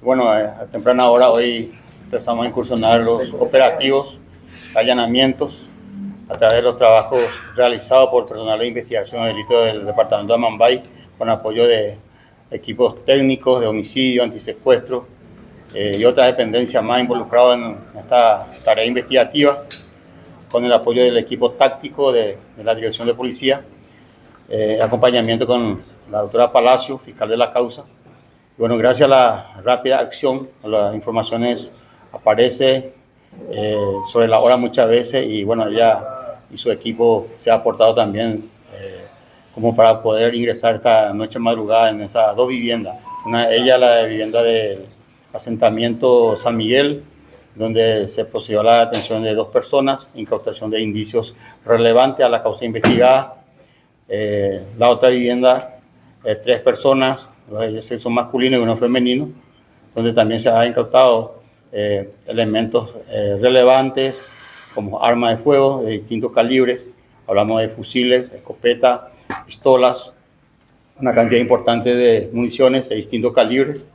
Bueno, a temprana hora hoy empezamos a incursionar los operativos, allanamientos, a través de los trabajos realizados por personal de investigación de delitos del departamento de Mambay, con apoyo de equipos técnicos de homicidio, antisecuestro eh, y otras dependencias más involucradas en esta tarea investigativa, con el apoyo del equipo táctico de, la Dirección de Policía, eh, acompañamiento con la doctora Palacio, fiscal de la causa. Bueno, gracias a la rápida acción, las informaciones aparecen eh, sobre la hora muchas veces y bueno, ella y su equipo se ha aportado también como para poder ingresar esta noche madrugada en esas dos viviendas. Una, ella la vivienda del asentamiento San Miguel, donde se procedió a la detención de dos personas, incautación de indicios relevantes a la causa investigada. Eh, la otra vivienda, eh, tres personas, de sexo masculino y uno femenino, donde también se han incautado eh, elementos relevantes como armas de fuego de distintos calibres. Hablamos de fusiles, escopeta, pistolas, una cantidad importante de municiones de distintos calibres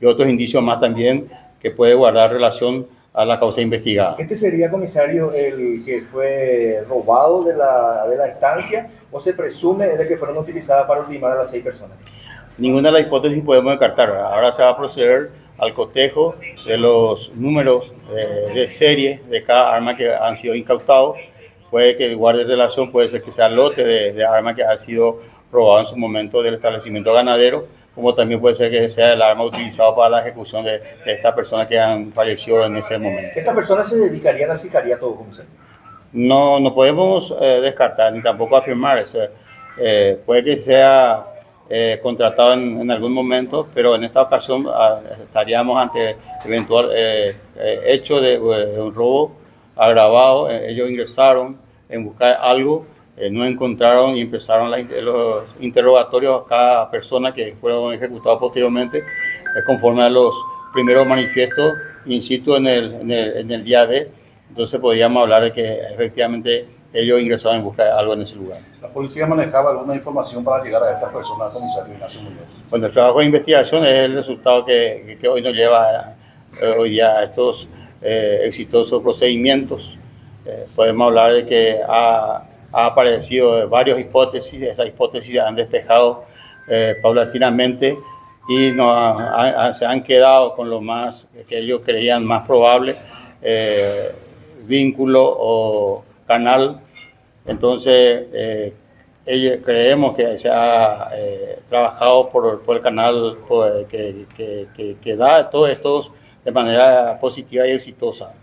y otros indicios más también que puede guardar relación a la causa investigada. ¿Este sería, comisario, el que fue robado de la, de la estancia o se presume de que fueron utilizadas para ultimar a las seis personas? Ninguna de las hipótesis podemos descartar. Ahora se va a proceder al cotejo de los números de, de serie de cada arma que han sido incautados puede que guarde relación, puede ser que sea lote de, de arma que ha sido robado en su momento del establecimiento ganadero, como también puede ser que sea el arma utilizado para la ejecución de, de estas personas que han fallecido en ese momento. ¿Estas personas se dedicarían al sicariato, se? No, no podemos eh, descartar ni tampoco afirmar. Eh, puede que sea eh, contratado en, algún momento, pero en esta ocasión ah, estaríamos ante eventual hecho de, de un robo agravado, eh, ellos ingresaron en buscar algo, eh, no encontraron y empezaron los interrogatorios a cada persona que fueron ejecutados posteriormente, eh, conforme a los primeros manifiestos, insisto, en el, día de, entonces podríamos hablar de que efectivamente ellos ingresaron en busca de algo en ese lugar. ¿La policía manejaba alguna información para llegar a estas personas, comisario Ignacio Muñoz? Bueno, el trabajo de investigación es el resultado que, que hoy nos lleva a, hoy día a estos eh, exitosos procedimientos. Eh, podemos hablar de que ha, ha, aparecido varias hipótesis, esas hipótesis han despejado eh, paulatinamente y ha, ha, se han quedado con lo más que ellos creían más probable, eh, vínculo o canal. Entonces, ellos creemos que se ha trabajado por, por, el canal por, que, que, que, que da todos estos de manera positiva y exitosa.